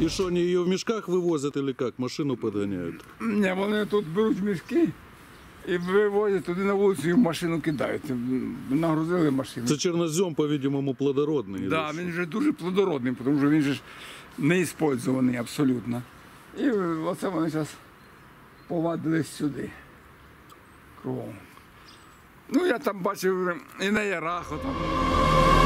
І що, вони її в мішках вивозять, или як? Машину підганяють? Ні, вони тут беруть мішки і вивозять туди на вулицю і в машину кидають. Нагрузили машину. Це чорнозем, по-видимому, плодородний. Да, він вже дуже плодородний, тому що він же ж не іспользований абсолютно. І оце вони зараз повадили сюди. Кругом. Ну, я там бачив і на ярах. там.